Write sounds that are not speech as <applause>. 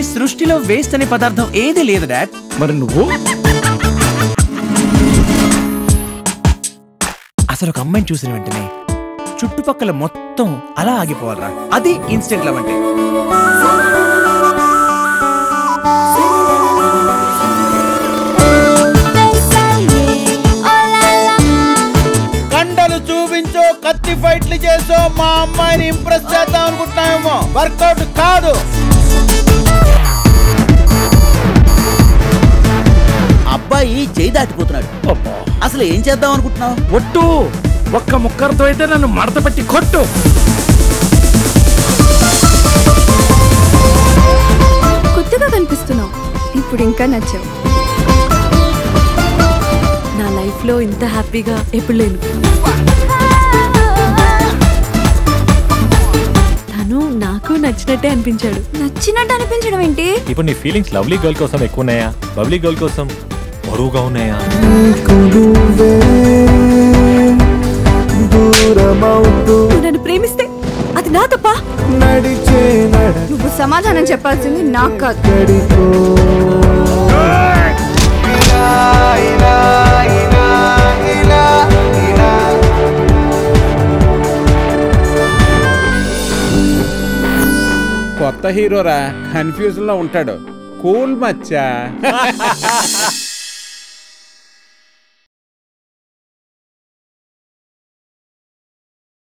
సృష్టిలో వేస్ట్ అనే పదార్థం ఏది లేదు డాడ్. మరి నువ్వు? అసలు ఒక అమ్మాయిని చూసిన వెంటనే చుట్టుపక్కల మొత్తం అలా ఆగిపోవాలరా. అది ఇన్స్టెంట్ లవ్ అంటే. కండలు చూపించో కత్తి ఫైట్లు చేసో మా అమ్మాయిని ఇంప్రెస్ చేద్దాం అనుకుంటున్నామేమో వర్కౌట్ కాదు. చేయి దాటిపోతున్నాడు. అసలు ఏం చేద్దాం అనుకుంటున్నావు? ఒట్టు. ఒక్క ముక్కరతో అయితే నన్ను మడత పెట్టి కొట్టు. కొత్తగా కనిపిస్తున్నావు. ఇప్పుడు ఇంకా నచ్చావు. నా లైఫ్లో ఇంత హ్యాపీగా ఎప్పుడు లేను. తను నాకు నచ్చినట్టే అనిపించాడు. నచ్చినట్టు అనిపించడం ఏంటి? ఇప్పుడు నీ ఫీలింగ్స్ లవ్లీ గర్ల్ కోసం ఎక్కువ ఉన్నాయా? బబ్లీ గర్ల్ కోసం బరువుగా ఉన్నాయా? నన్ను ప్రేమిస్తే అది నా తప్ప? నువ్వు సమాధానం చెప్పాల్సింది నాకు కాదు. కొత్త హీరోరా కన్ఫ్యూజన్లో ఉంటాడు. కూల్ మచ్చా? <laughs>